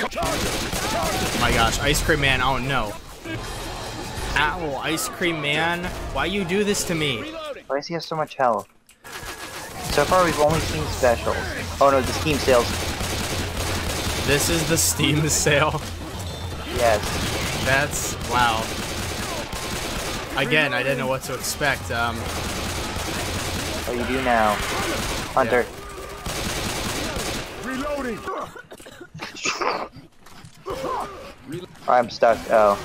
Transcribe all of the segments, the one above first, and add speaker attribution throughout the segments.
Speaker 1: Oh my gosh, Ice Cream Man, oh no. Ow, Ice Cream Man, why you do this to me?
Speaker 2: Why does he have so much health? So far we've only seen specials. Oh no, the Steam sales.
Speaker 1: This is the Steam sale.
Speaker 2: Yes.
Speaker 1: That's, wow. Again, I didn't know what to expect. Um,
Speaker 2: Oh, you do now. Hunter. I'm stuck. Oh.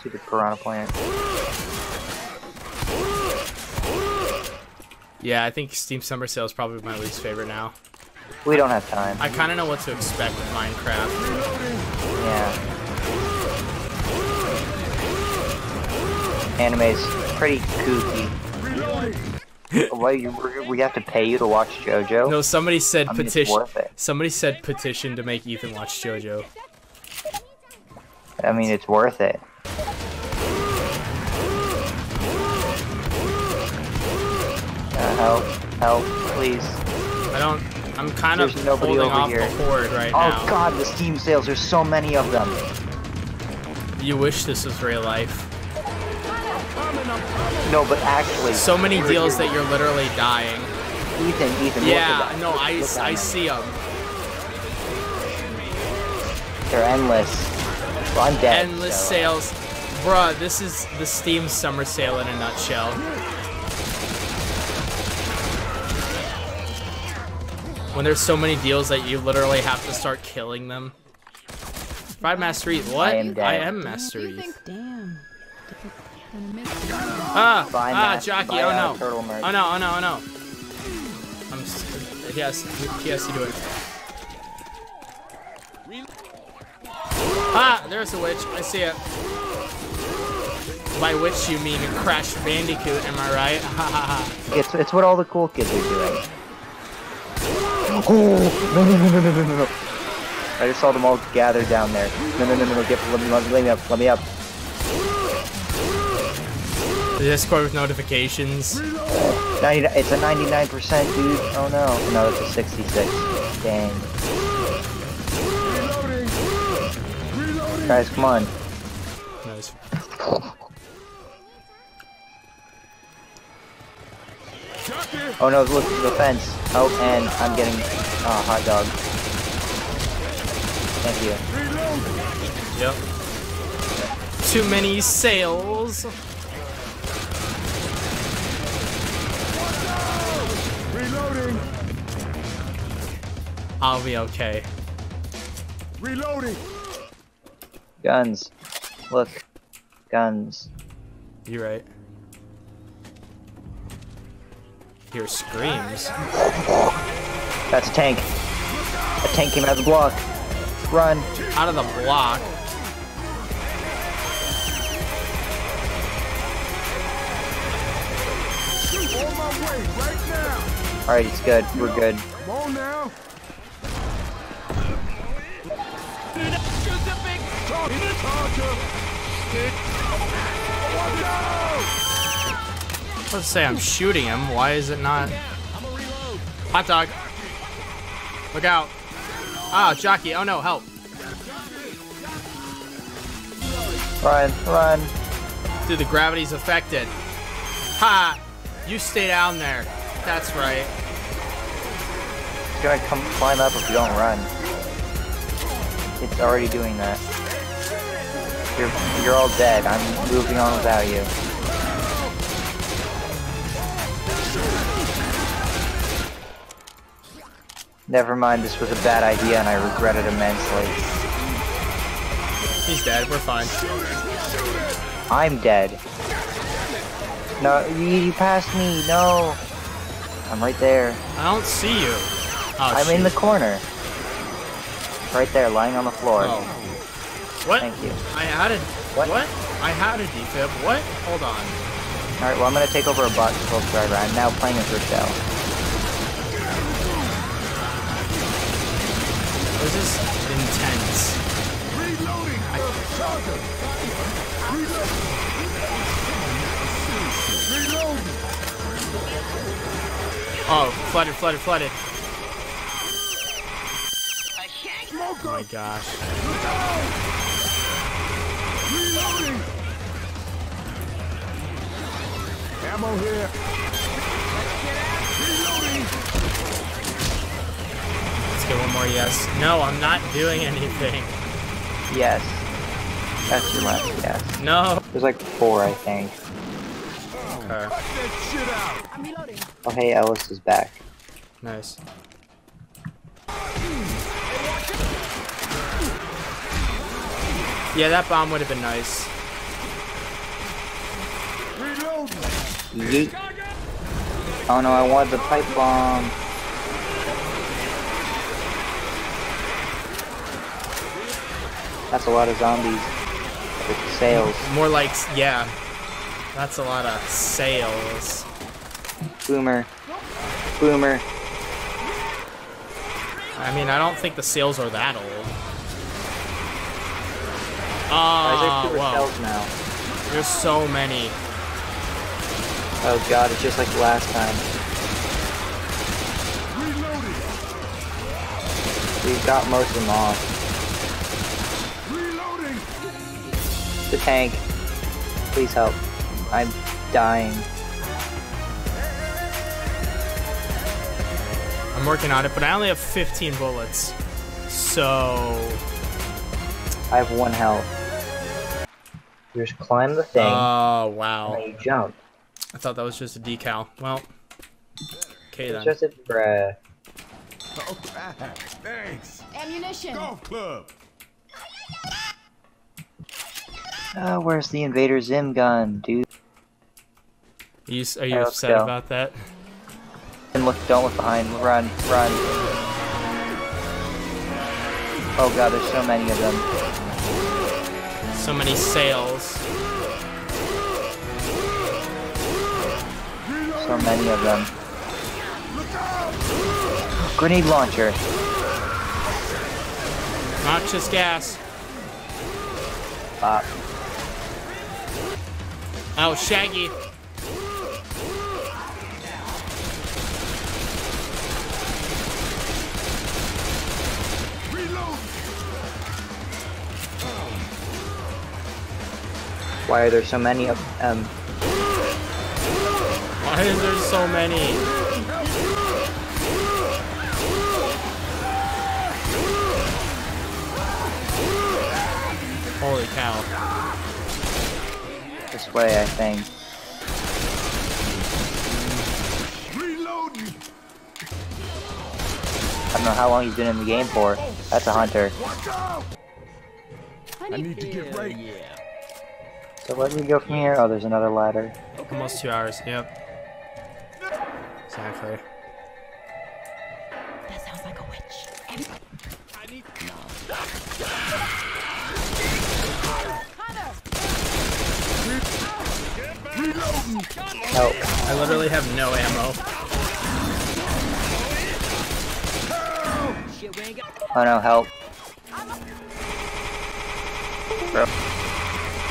Speaker 2: Stupid piranha plant.
Speaker 1: yeah, I think Steam Summer Sale is probably my least favorite now.
Speaker 2: We don't have time.
Speaker 1: I kind of know what to expect with Minecraft.
Speaker 2: Yeah. Anime's pretty kooky. Why you? We have to pay you to watch JoJo?
Speaker 1: No, somebody said
Speaker 2: I mean,
Speaker 1: petition. Somebody said petition to make Ethan watch JoJo.
Speaker 2: I mean, it's worth it. Uh, help! Help! Please!
Speaker 1: I don't. I'm kind of
Speaker 2: nobody
Speaker 1: holding
Speaker 2: over
Speaker 1: off
Speaker 2: here.
Speaker 1: the horde right
Speaker 2: Oh
Speaker 1: now.
Speaker 2: Oh God! The Steam sales. There's so many of them.
Speaker 1: You wish this was real life.
Speaker 2: No, but actually,
Speaker 1: So many deals that you're literally dying.
Speaker 2: Ethan, Ethan.
Speaker 1: Yeah,
Speaker 2: look at that.
Speaker 1: no, I,
Speaker 2: Look
Speaker 1: I see them.
Speaker 2: They're endless. Well, I'm dead.
Speaker 1: Endless
Speaker 2: so- uh,
Speaker 1: sales. Bruh, this is the Steam summer sale in a nutshell. When there's so many deals that you literally have to start killing them. Fried MasterEth, what?
Speaker 2: I am dead.
Speaker 1: I am MasterEth.
Speaker 3: Damn.
Speaker 1: Ah!
Speaker 2: Find
Speaker 1: ah, Jockey, oh no. Oh no, oh no, oh no. I'm scared. Yes, he has to do it. Ah, there's a witch. I see it. By witch you mean a Crash Bandicoot, am I right?
Speaker 2: it's it's what all the cool kids are doing. Oh no no no no no no no! I just saw them all gather down there. No no no no! no. Get let me, let me up! Let me up!
Speaker 1: The Discord with notifications.
Speaker 2: 90, it's a 99%, dude. Oh no! No, it's a 66. Dang. Guys, come on.
Speaker 1: Nice.
Speaker 2: Oh no! Look, at the fence. Oh, and I'm getting uh, hot dog. Thank you.
Speaker 1: Yep. Too many sales.
Speaker 4: Reloading.
Speaker 1: I'll be okay.
Speaker 4: Reloading.
Speaker 2: Guns. Look. Guns.
Speaker 1: You're right. Hear screams.
Speaker 2: That's a tank. A tank came out of the block. Run.
Speaker 1: Out of the block.
Speaker 4: On my way right now.
Speaker 2: Alright, it's good. We're good.
Speaker 4: Come on now. Charger. Charger. Watch out.
Speaker 1: Let's say I'm shooting him. Why is it not? Hot dog. Look out. Ah, jockey. Oh no, help.
Speaker 2: Run, run.
Speaker 1: Dude, the gravity's affected. Ha! You stay down there. That's right.
Speaker 2: It's gonna come climb up if you don't run. It's already doing that. You're you're all dead. I'm moving on without you. Never mind, this was a bad idea and I regret it immensely.
Speaker 1: He's dead. We're fine.
Speaker 2: I'm dead. No, you, you passed me, no! I'm right there.
Speaker 1: I don't see you. Oh,
Speaker 2: I'm in the corner. Right there, lying on the floor.
Speaker 1: Oh. What?
Speaker 2: Thank you.
Speaker 1: I had a
Speaker 2: What?
Speaker 1: what? I had a defib. What? Hold on.
Speaker 2: Alright, well I'm gonna take over a bot control driver. I'm now playing as Rochelle.
Speaker 1: This is intense.
Speaker 4: Reloading. Charger. Reloading.
Speaker 1: Oh, flooded, flooded, flooded. Oh my gosh.
Speaker 4: Reloading! Ammo here.
Speaker 1: Let's get one more yes. No, I'm not doing anything.
Speaker 2: Yes. That's your last yes.
Speaker 1: No.
Speaker 2: There's like four, I think.
Speaker 1: Okay.
Speaker 4: Cut that shit out.
Speaker 2: Oh, hey, Ellis is back.
Speaker 1: Nice. Yeah, that bomb would have been nice.
Speaker 4: Reloading.
Speaker 2: Yeet. Oh no, I want the pipe bomb. That's a lot of zombies. With sales.
Speaker 1: More like, yeah. That's a lot of sales.
Speaker 2: Boomer. Boomer.
Speaker 1: I mean, I don't think the sales are that old. Oh,
Speaker 2: ah,
Speaker 1: whoa.
Speaker 2: now?
Speaker 1: There's so many.
Speaker 2: Oh god, it's just like last time. We've got most of them off.
Speaker 4: Reloading.
Speaker 2: The tank. Please help. I'm dying.
Speaker 1: I'm working on it, but I only have 15 bullets. So,
Speaker 2: I have one health. You just climb the thing,
Speaker 1: oh
Speaker 2: and
Speaker 1: wow.
Speaker 2: then you jump.
Speaker 1: I thought that was just a decal. Well, okay
Speaker 2: It's
Speaker 1: then.
Speaker 2: just a bruh.
Speaker 4: Okay. Thanks.
Speaker 3: Ammunition.
Speaker 4: Golf club.
Speaker 2: Oh, where's the Invader Zim gun, dude?
Speaker 1: Are you, are you upset about that?
Speaker 2: And look, don't look behind. Run, run. Oh god, there's so many of them.
Speaker 1: So many sales.
Speaker 2: So many of them. Grenade launcher.
Speaker 1: Not just gas.
Speaker 2: Pop.
Speaker 1: Oh, Shaggy.
Speaker 2: Why are there so many of them?
Speaker 1: Why is there so many? Holy cow.
Speaker 2: this way, I think. I don't know how long he's been in the game for. That's a hunter.
Speaker 4: I need to get ready.
Speaker 2: So where do we go from here? Oh, there's another ladder.
Speaker 1: Almost two hours, yep. Exactly.
Speaker 3: That sounds like a witch. Every-
Speaker 4: Reloading.
Speaker 2: Help.
Speaker 1: I literally have no ammo.
Speaker 2: Oh no, help. Bro.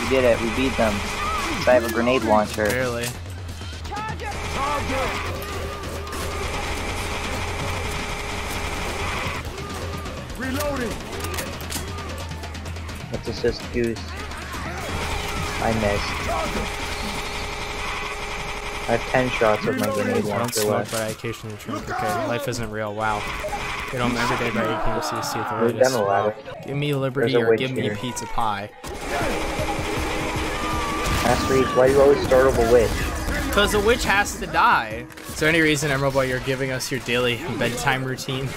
Speaker 2: We did it, we beat them. So I have a grenade launcher.
Speaker 1: Barely.
Speaker 4: Target. Reloading.
Speaker 2: Let's assist Goose. I missed. I have 10 shots of my grenade
Speaker 1: I don't
Speaker 2: launcher
Speaker 1: smoke,
Speaker 2: left.
Speaker 1: but I occasionally drink. Okay, life isn't real. Wow. Get home every day by 8 p.m. to see the latest.
Speaker 2: done a ladder.
Speaker 1: Give me liberty or give me
Speaker 2: here.
Speaker 1: a pizza pie.
Speaker 2: Reach, why do you always start with a witch?
Speaker 1: Because a witch has to die. Is there any reason, Emerald Boy, you're giving us your daily bedtime routine?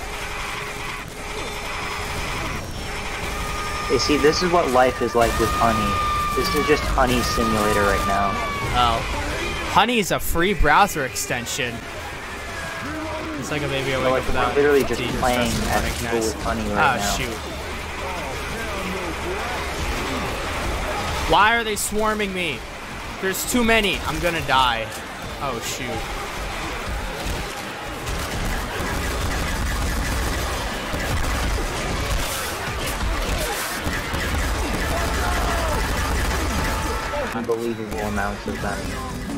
Speaker 2: You see, this is what life is like with honey. This is just honey simulator right now.
Speaker 1: Oh. Honey is a free browser extension. It's like a baby I wake
Speaker 2: like,
Speaker 1: without.
Speaker 2: literally just playing
Speaker 1: and
Speaker 2: people with honey right
Speaker 1: Ah,
Speaker 2: now.
Speaker 1: shoot. Why are they swarming me? There's too many. I'm gonna die. Oh, shoot.
Speaker 2: Unbelievable amounts of them.